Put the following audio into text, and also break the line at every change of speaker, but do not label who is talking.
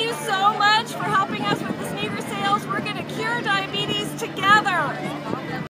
you so much for